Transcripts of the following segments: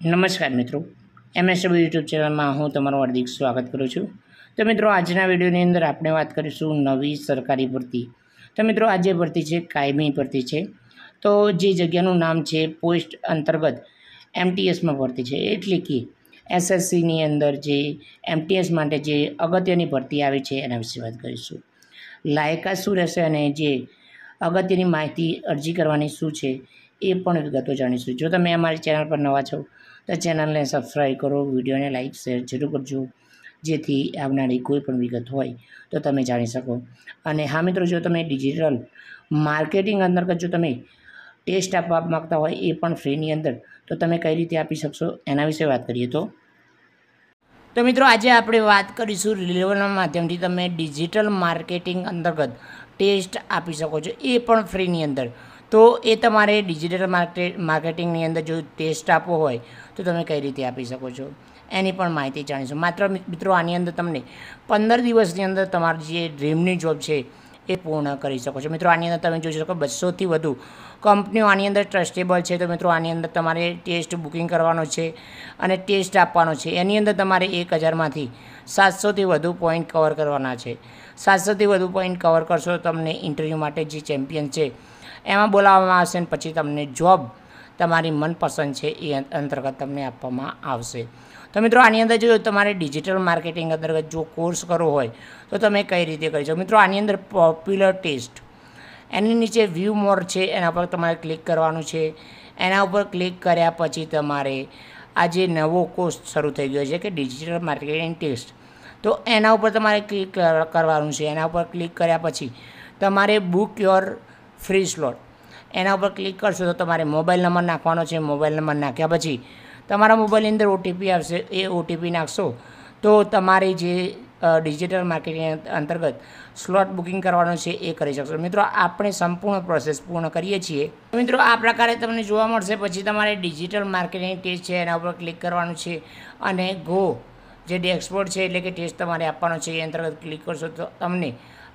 નમસ્કાર મિત્રો. MSW YouTube ચેનલમાં હું તમારું હાર્દિક સ્વાગત કરું છું. તો મિત્રો, આજના વિડીયોની અંદર આપણે વાત કરીશું નવી સરકારી ભરતી. તો મિત્રો, આ જે ભરતી છે, કાયમી ભરતી છે, તો જે જગ્યાનું નામ છે, પોસ્ટ અંતર્ગત એમટીએસમાં ભરતી છે. એટલે કે એસએસસીની અંદર જે એમટીએસ માટે જે અગત્યની ભરતી આવી છે, એના વિશે વાત કરીશું. લાયકાત શું રહેશે અને જે અગત્યની માહિતી અરજી કરવાની શું છે, એ પણ વિગતો જાણીશું. જો તમે અમારી ચેનલ પર નવા છો તો ચેનલને સબસ્ક્રાઈબ કરો, વિડીયોને લાઇક શેર જરૂર કરજો. જેથી આવનારી કોઈ પણ વિગત હોય તો તમે જાણી શકો. અને હા મિત્રો, જો તમે ડિજિટલ માર્કેટિંગ અંતર્ગત જો તમે ટેસ્ટ આપવા માગતા હોય એ પણ ફ્રીની અંદર, તો તમે કઈ રીતે આપી શકશો એના વિશે વાત કરીએ તો. તો મિત્રો, આજે આપણે વાત કરીશું રિલેવલના માધ્યમથી તમે ડિજિટલ માર્કેટિંગ અંતર્ગત ટેસ્ટ આપી શકો છો એ પણ ફ્રીની અંદર. તો એ તમારે ડિજિટલ માર્કેટ, માર્કેટિંગની અંદર જો ટેસ્ટ આપવો હોય, તો તમે કઈ રીતે આપી શકો છો? એની પણ માહિતી જાણીશું. માત્ર મિત્રો, આની અંદર તમને પંદર દિવસની અંદર તમારી જે ડ્રીમની જોબ છે, એ પૂર્ણ કરી શકો છો. મિત્રો, આની અંદર તમે જોઈ શકો બસોથી વધુ કંપનીઓ આની અંદર ટ્રસ્ટેબલ છે. તો મિત્રો, આની અંદર તમારે ટેસ્ટ બુકિંગ કરવાનો છે અને ટેસ્ટ આપવાનો છે. એની અંદર તમારે એક હજારમાંથી સાતસોથી વધુ પોઈન્ટ કવર કરવાના છે. સાતસોથી વધુ પોઈન્ટ કવર કરશો તમને ઇન્ટરવ્યૂ માટે જે ચેમ્પિયન છે એમાં બોલાવવામાં આવશે અને પછી તમને જોબ તમારી મનપસંદ છે એ અંતર્ગત તમને આપવામાં આવશે. તો મિત્રો, આની અંદર જો તમારે ડિજિટલ માર્કેટિંગ અંતર્ગત જો કોર્સ કરવો હોય, તો તમે કઈ રીતે કરી શકો? મિત્રો, આની અંદર પોપ્યુલર ટેસ્ટ એની નીચે વ્યૂ મોર છે, એના પર તમારે ક્લિક કરવાનું છે. એના ઉપર ક્લિક કર્યા પછી તમારે આ જે નવો કોર્સ શરૂ થઈ ગયો છે, કે ડિજિટલ માર્કેટિંગ ટેસ્ટ તો એના ઉપર તમારે ક્લિક કરવાનું છે. એના ઉપર ક્લિક કર્યા પછી તમારે બુક યોર ફ્રી સ્લોટ. એના ઉપર ક્લિક કરશો તો તમારે મોબાઈલ નંબર નાખવાનો છે, મોબાઈલ નંબર નાખ્યા પછી તમારા મોબાઈલની અંદર ઓટીપી આવશે, એ ઓટીપી નાખશો તો તમારી જે ડિજિટલ માર્કેટિંગ અંતર્ગત સ્લોટ બુકિંગ કરવાનું છે એ કરી શકશો. મિત્રો, આપણે સંપૂર્ણ પ્રોસેસ પૂર્ણ કરીએ છીએ. મિત્રો, આ પ્રકારે તમને જોવા મળશે. પછી તમારે ડિજિટલ માર્કેટિંગ ટેસ્ટ છે, એના ઉપર ક્લિક કરવાનું છે અને ગો જે ડેક્સપોર્ટ છે, એટલે કે ટેસ્ટ તમારે આપવાનો છે, એ અંતર્ગત ક્લિક કરશો તો તમને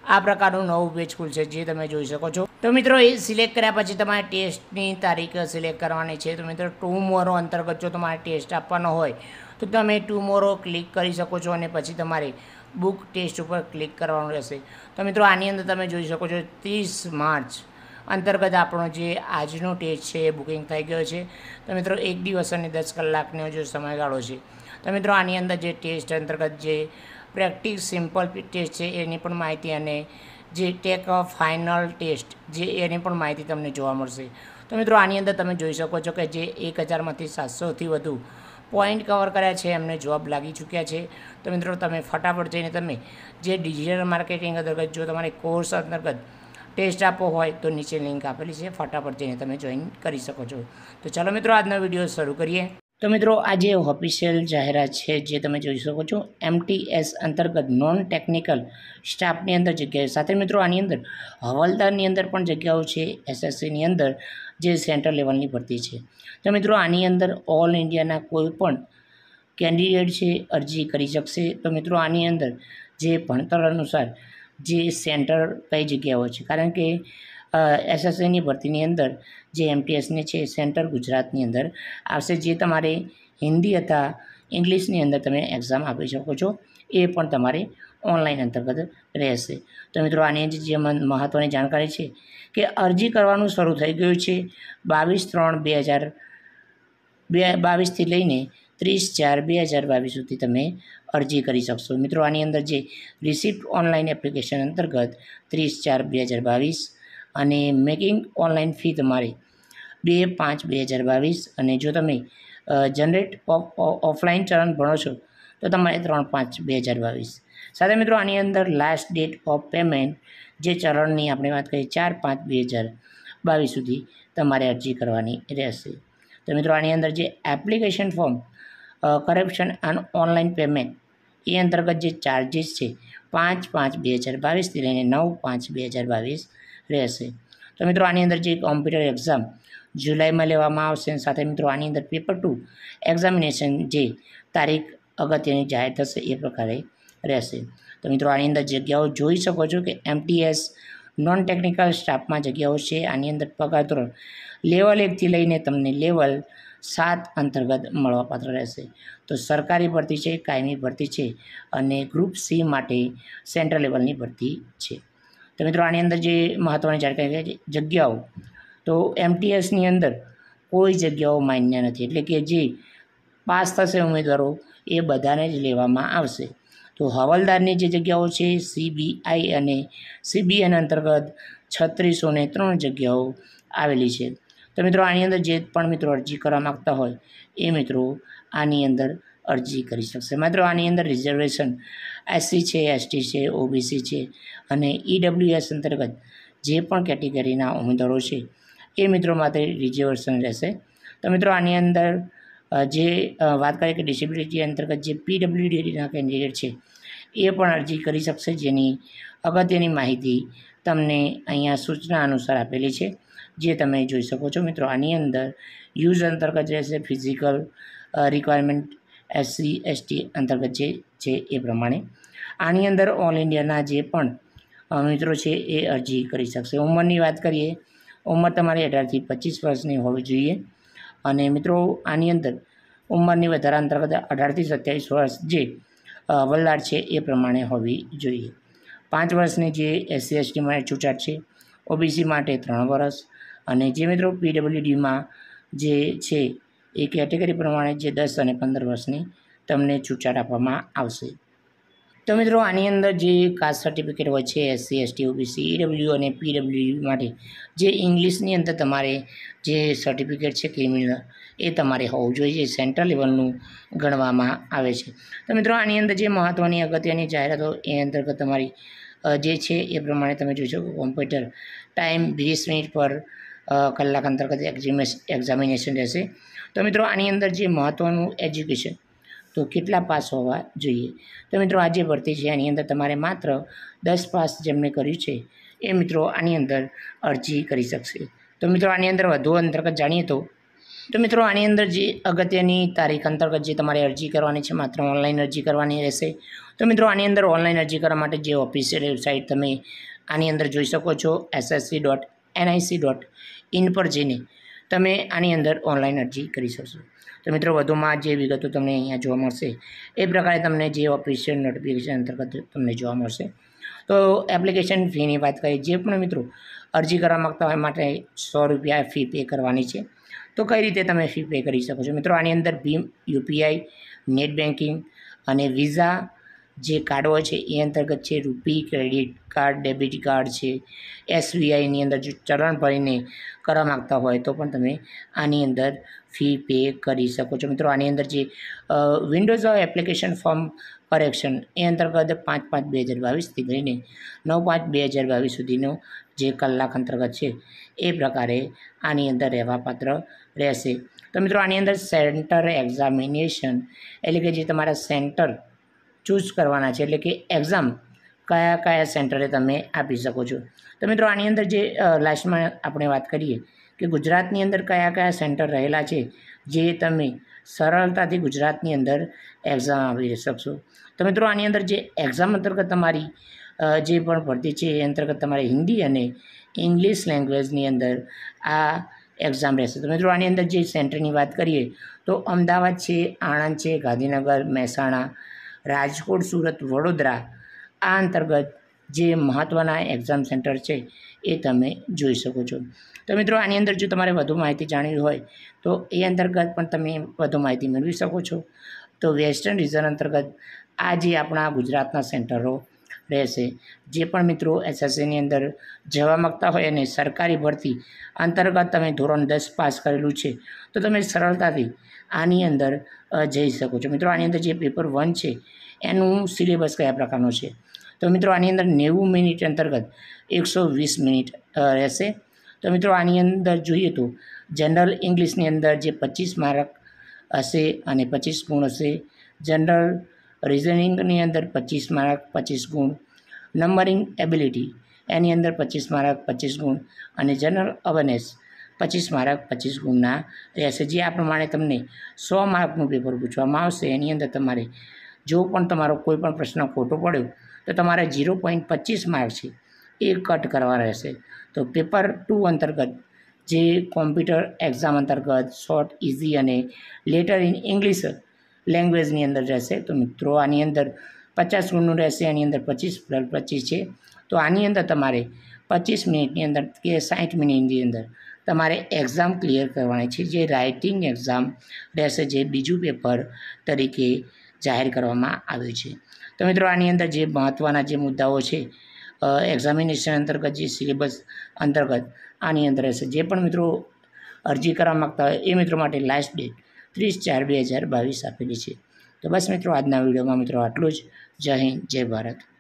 આ પ્રકારનું નવું પેજ ખુલશે જે તમે જોઈ શકો છો. તો મિત્રો, એ સિલેક્ટ કર્યા પછી તમારે ટેસ્ટની તારીખ સિલેક્ટ કરવાની છે. તો મિત્રો ટુ મોરો અંતર્ગત જો તમારે ટેસ્ટ આપવાનો હોય, તો તમે ટુ મોરો ક્લિક કરી શકો છો અને પછી તમારે બુક ટેસ્ટ ઉપર ક્લિક કરવાનું રહેશે. તો મિત્રો, આની અંદર તમે જોઈ શકો છો, ત્રીસ માર્ચ અંતર્ગત આપણો જે આજનો ટેસ્ટ છે, એ બુકિંગ થઈ ગયો છે. તો મિત્રો, એક દિવસ અને દસ કલાકનો જે સમયગાળો છે. તો મિત્રો, આની અંદર જે ટેસ્ટ અંતર્ગત જે પ્રેક્ટિસ સિમ્પલ ટેસ્ટ છે એની પણ માહિતી અને જે ટેક ફાઇનલ ટેસ્ટ જે એની પણ માહિતી તમને જોવા મળશે. તો મિત્રો આની અંદર તમે જોઈ શકો છો કે જે એક હજારમાંથી સાતસોથી વધુ પોઈન્ટ કવર કર્યા છે, એમને જોબ લાગી ચૂક્યા છે. તો મિત્રો તમે ફટાફટ જઈને તમે જે ડિજિટલ માર્કેટિંગ અંતર્ગત જો તમારે કોર્સ અંતર્ગત ટેસ્ટ આપવો હોય તો નીચે લિંક આપેલી છે, ફટાફટ જઈને તમે જોઈન કરી શકો છો. તો ચાલો મિત્રો આજનો વીડિયો શરૂ કરીએ. તો મિત્રો આ જે ઓફિશિયલ જાહેરાત છે જે તમે જોઈ શકો છો. એમટીએસ અંતર્ગત નોન ટેકનિકલ સ્ટાફની અંદર જગ્યાએ સાથે મિત્રો, આની અંદર હવાલદારની અંદર પણ જગ્યાઓ છે એસએસસીની અંદર, જે સેન્ટ્રલ લેવલની ભરતી છે. તો મિત્રો, આની અંદર ઓલ ઇન્ડિયાના કોઈ પણ કેન્ડિડેટ છે, અરજી કરી શકશે. તો મિત્રો, આની અંદર જે ભણતર અનુસાર જે સેન્ટર કઈ જગ્યાઓ છે? કારણ કે એસએસસીની ભરતીની અંદર જે એમટીએસની છે, સેન્ટર ગુજરાતની અંદર આવશે, જે તમારે હિન્દી અથવા ઇંગ્લિશની અંદર તમે એક્ઝામ આપી શકો છો, એ પણ તમારે ઓનલાઈન અંતર્ગત રહેશે. તો મિત્રો, આની જે મહત્ત્વની જાણકારી છે કે અરજી કરવાનું શરૂ થઈ ગયું છે બાવીસ ત્રણ બે હજાર બે, બાવીસથી લઈને ત્રીસ ચાર બે હજાર બાવીસ સુધી તમે અરજી કરી શકશો. મિત્રો, આની અંદર જે રિસિપ્ટ ઓનલાઈન એપ્લિકેશન અંતર્ગત ત્રીસ ચાર બે હજાર બાવીસ અને મેકિંગ ઓનલાઈન ફી તમારી બે પાંચ બે હજાર બાવીસ. અને જો તમે જનરેટ ઓફલાઈન ચલણ ભણો છો, તો તમારે ત્રણ પાંચ બે હજાર બાવીસ. સાથે મિત્રો, આની અંદર લાસ્ટ ડેટ ઓફ પેમેન્ટ જે ચલણની આપણે વાત કરીએ, ચાર પાંચ બે હજાર બાવીસ સુધી તમારે અરજી કરવાની રહેશે. તો મિત્રો, આની અંદર જે એપ્લિકેશન ફોર્મ કરપ્શન અને ઓનલાઈન પેમેન્ટ એ અંતર્ગત જે ચાર્જિસ છે, પાંચ પાંચ બે હજાર બાવીસથી લઈને નવ પાંચ બે હજાર બાવીસ રહેશે. તો મિત્રો, આની અંદર જે કોમ્પ્યુટર એક્ઝામ જુલાઈમાં લેવામાં આવશે સાથે મિત્રો, આની અંદર પેપર ટુ એક્ઝામિનેશન જે તારીખ અગત્યની જાહેર થશે એ પ્રકારે રહેશે. તો મિત્રો, આની અંદર જગ્યાઓ જોઈ શકો છો કે એમટીએસ નોન ટેકનિકલ સ્ટાફમાં જગ્યાઓ છે. આની અંદર પગાર ધોરણ લેવલ એકથી લઈને તમને લેવલ સાત અંતર્ગત મળવાપાત્ર રહેશે. તો સરકારી ભરતી છે, કાયમી ભરતી છે અને ગ્રુપ સી માટે સેન્ટ્રલ લેવલની ભરતી છે. તો મિત્રો આની અંદર જે મહત્ત્વની જાણકારી છે જગ્યાઓ, તો એમટીએસની અંદર કોઈ જગ્યાઓ માન્ય નથી. એટલે કે જે પાસ થશે ઉમેદવારો, એ બધાને જ લેવામાં આવશે. તો હવાલદારની જે જગ્યાઓ છે સીબીઆઈ અને સીબીએન અંતર્ગત છત્રીસો ને ત્રણ જગ્યાઓ આવેલી છે. તો મિત્રો આની અંદર જે પણ મિત્રો અરજી કરવા માગતા હોય, એ મિત્રો આની અંદર અરજી કરી શકશે. માત્ર આની અંદર રિઝર્વેશન એસસી છે, એસટી છે, ઓબીસી છે અને ઈડબ્લ્યુએસ અંતર્ગત જે પણ કેટેગરીના ઉમેદવારો છે, એ મિત્રો માટે રિઝર્વેશન રહેશે. તો મિત્રો, આની અંદર જે વાત કરીએ કે ડિસેબિલિટી અંતર્ગત જે પીડબ્લ્યુડીના કેન્ડિડેટ છે, એ પણ અરજી કરી શકશે. જેની અગત્યની માહિતી તમને અહીંયા સૂચના અનુસાર આપેલી છે, જે તમે જોઈ શકો છો. મિત્રો, આની અંદર યુઝ અંતર્ગત રહેશે ફિઝિકલ રિક્વાયરમેન્ટ એસસી, એસટી અંતર્ગત જે છે એ પ્રમાણે. આની અંદર ઓલ ઇન્ડિયાના જે પણ મિત્રો છે એ અરજી કરી શકશે. ઉંમરની વાત કરીએ, ઉંમર તમારી અઢારથી પચીસ વર્ષની હોવી જોઈએ. અને મિત્રો, આની અંદર ઉંમરની વધારા અંતર્ગત અઢારથી સત્યાવીસ વર્ષ જે વલ્લાડ છે એ પ્રમાણે હોવી જોઈએ. પાંચ વર્ષની જે એસસી, એસટી માટે છૂટાટ છે, ઓબીસી માટે ત્રણ વર્ષ. અને જે મિત્રો પીડબ્લ્યુડીમાં જે છે એ કેટેગરી પ્રમાણે જે દસ અને પંદર વર્ષની તમને છૂટછાટ આપવામાં આવશે. તો મિત્રો, આની અંદર જે કાસ્ટ સર્ટિફિકેટ હોય છે એસસી એસટી ઓબીસી ઈડબ્લ્યુ અને પીડબ્લ્યુ માટે જે ઇંગ્લિશની અંદર તમારે જે સર્ટિફિકેટ છે ક્રિમિનલ એ તમારે હોવું જોઈએ સેન્ટ્રલ લેવલનું ગણવામાં આવે છે. તો મિત્રો, આની અંદર જે મહત્ત્વની અગત્યની જાહેરાતો એ અંતર્ગત તમારી જે છે એ પ્રમાણે તમે જોઈ શકો કોમ્પ્યુટર ટાઈમ વીસ મિનિટ પર કલાક અંતર્ગત એક્ઝિમેશ એક્ઝામિનેશન રહેશે. તો મિત્રો, આની અંદર જે મહત્ત્વનું એજ્યુકેશન તો કેટલા પાસ હોવા જોઈએ? તો મિત્રો, આ જે ભરતી છે, આની અંદર તમારે માત્ર દસ પાસ જેમણે કર્યું છે, એ મિત્રો આની અંદર અરજી કરી શકશે. તો મિત્રો, આની અંદર વધુ અંતર્ગત જાણીએ તો? તો મિત્રો, આની અંદર જે અગત્યની તારીખ અંતર્ગત જે તમારે અરજી કરવાની છે, માત્ર ઓનલાઈન અરજી કરવાની રહેશે. તો મિત્રો, આની અંદર ઓનલાઈન અરજી કરવા માટે જે ઓફિશિયલ વેબસાઇટ તમે આની અંદર જોઈ શકો છો SSC dot NIC dot in પર જઈને તમે આની અંદર ઓનલાઈન અરજી કરી શકશો. તો મિત્રો, વધુમાં જે વિગતો તમને અહીંયા જોવા મળશે, એ પ્રકારે તમને જે ઓફિશિયલ નોટિફિકેશન અંતર્ગત તમને જોવા મળશે. તો એપ્લિકેશન ફીની વાત કરીએ, જે પણ મિત્રો અરજી કરવા માગતા હોય માટે સો રૂપિયા ફી પે કરવાની છે. તો કઈ રીતે તમે ફી પે કરી શકો છો? મિત્રો, આની અંદર ભીમ યુપીઆઈ નેટ બેન્કિંગ અને વિઝા જે કાર્ડ હોય છે, એ અંતર્ગત છે, રૂપી ક્રેડિટ કાર્ડ, ડેબિટ કાર્ડ છે એસબીઆઈની અંદર જો ચલણ ભરીને કરવા માગતા હોય તો પણ તમે આની અંદર ફી પે કરી શકો છો. મિત્રો, આની અંદર જે વિન્ડોઝ એપ્લિકેશન ફોર્મ કરેક્શન એ અંતર્ગત પાંચ પાંચ બે હજાર બાવીસથી લઈને નવ પાંચ બે હજાર બાવીસ સુધીનો જે કલાક અંતર્ગત છે, એ પ્રકારે આની અંદર રહેવાપાત્ર રહેશે. તો મિત્રો, આની અંદર સેન્ટર એક્ઝામિનેશન એટલે કે જે તમારા સેન્ટર ચૂઝ કરવાના છે. એટલે કે એક્ઝામ કયા કયા સેન્ટરે તમે આપી શકો છો. તો મિત્રો, આની અંદર જે લાસ્ટમાં આપણે વાત કરીએ કે ગુજરાતની અંદર કયા કયા સેન્ટર રહેલા છે, જે તમે સરળતાથી ગુજરાતની અંદર એક્ઝામ આપી શકશો. તો મિત્રો, આની અંદર જે એક્ઝામ અંતર્ગત તમારી જે પણ ભરતી છે, એ અંતર્ગત તમારે હિન્દી અને ઇંગ્લિશ લેંગ્વેજની અંદર આ એક્ઝામ રહેશે. તો મિત્રો, આની અંદર જે સેન્ટરની વાત કરીએ તો અમદાવાદ છે, આણંદ છે, ગાંધીનગર, મહેસાણા રાજકોટ, સુરત, વડોદરા આ અંતર્ગત જે મહત્ત્વના એક્ઝામ સેન્ટર છે એ તમે જોઈ શકો છો. તો મિત્રો, આની અંદર જો તમારે વધુ માહિતી જાણવી હોય, તો એ અંતર્ગત પણ તમે વધુ માહિતી મેળવી શકો છો. તો વેસ્ટર્ન રિઝન અંતર્ગત આ જે આપણા ગુજરાતના સેન્ટરો રહેશે, જે પણ મિત્રો એસએસસીની અંદર જવા માગતા હોય અને સરકારી ભરતી અંતર્ગત તમે ધોરણ દસ પાસ કરેલું છે, તો તમે સરળતાથી આની અંદર જઈ શકો છો. મિત્રો, આની અંદર જે પેપર વન છે, એનું સિલેબસ કયા પ્રકારનો છે? તો મિત્રો, આની અંદર નેવું મિનિટ અંતર્ગત એકસો વીસ મિનિટ રહેશે. તો મિત્રો, આની અંદર જોઈએ તો જનરલ ઇંગ્લિશની અંદર જે પચીસ માર્ક હશે અને પચીસ ગુણ હશે. જનરલ રિઝનિંગની અંદર પચીસ માર્ક, પચીસ ગુણ. નંબરિંગ એબિલિટી, એની અંદર પચીસ માર્ક, પચીસ ગુણ. અને જનરલ અવેરનેસ પચીસ માર્ક, પચીસ ગુણના રહેશે. જે આ પ્રમાણે તમને સો માર્કનું પેપર પૂછવામાં આવશે, એની અંદર તમારે જો પણ તમારો કોઈ પણ પ્રશ્ન ખોટો પડ્યો, તો તમારે ઝીરો પોઈન્ટ પચીસ માર્ક છે એ કટ કરવા રહેશે. તો પેપર ટુ અંતર્ગત જે કોમ્પ્યુટર એક્ઝામ અંતર્ગત, શોર્ટ ઇઝી અને લેટર ઇન ઇંગ્લિશ લેંગ્વેજની અંદર રહેશે. તો મિત્રો, આની અંદર પચાસ ગુણનું રહેશે આની અંદર પચીસ પચીસ છે. તો આની અંદર તમારે પચીસ મિનિટની અંદર કે સાઠ મિનિટની અંદર તમારે એક્ઝામ ક્લિયર કરવાની છે. જે રાઇટિંગ એક્ઝામ રહેશે, જે બીજું પેપર તરીકે જાહેર કરવામાં આવ્યું છે. તો મિત્રો, આની અંદર જે મહત્ત્વના જે મુદ્દાઓ છે એક્ઝામિનેશન અંતર્ગત, જે સિલેબસ અંતર્ગત, આની અંદર રહેશે. જે પણ મિત્રો અરજી કરવા માગતા હોય, એ મિત્રો માટે લાસ્ટ ડેટ ત્રીસ ચાર બે હજાર બાવીસ આપેલી છે. તો બસ મિત્રો, આજના વિડીયોમાં મિત્રો આટલું જ. જય હિન્દ, જય ભારત.